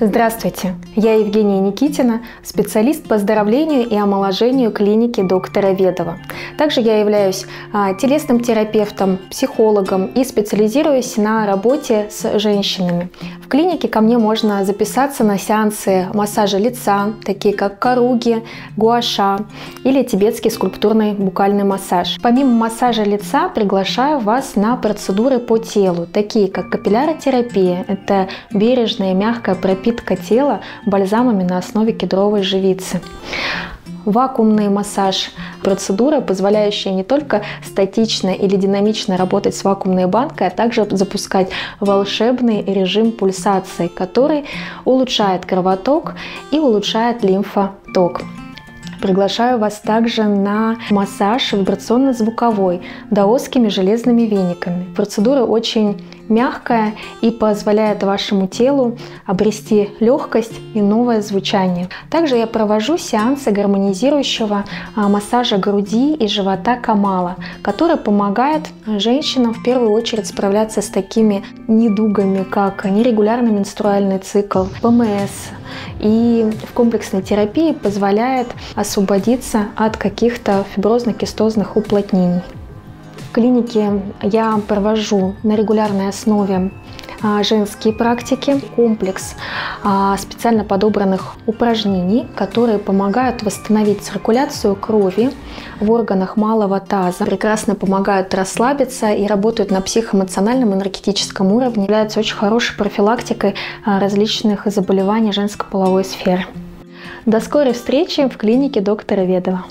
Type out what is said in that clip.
Здравствуйте, я Евгения Никитина, специалист по оздоровлению и омоложению клиники доктора Ведова. Также я являюсь а, телесным терапевтом, психологом и специализируюсь на работе с женщинами. В клинике ко мне можно записаться на сеансы массажа лица, такие как каруги, гуаша или тибетский скульптурный букальный массаж. Помимо массажа лица приглашаю вас на процедуры по телу, такие как капилляротерапия, это бережная мягкая пропитка подпитка тела бальзамами на основе кедровой живицы. Вакуумный массаж – процедура, позволяющая не только статично или динамично работать с вакуумной банкой, а также запускать волшебный режим пульсации, который улучшает кровоток и улучшает лимфоток. Приглашаю вас также на массаж вибрационно-звуковой даосскими железными вениками. Процедура очень мягкая и позволяет вашему телу обрести легкость и новое звучание. Также я провожу сеансы гармонизирующего а, массажа груди и живота Камала, который помогает женщинам в первую очередь справляться с такими недугами, как нерегулярный менструальный цикл, ПМС, и в комплексной терапии позволяет освободиться от каких-то фиброзно-кистозных уплотнений. Клинике я провожу на регулярной основе а, женские практики, комплекс а, специально подобранных упражнений, которые помогают восстановить циркуляцию крови в органах малого таза, прекрасно помогают расслабиться и работают на психоэмоциональном энергетическом уровне, являются очень хорошей профилактикой а, различных заболеваний женской половой сферы. До скорой встречи в клинике доктора Ведова.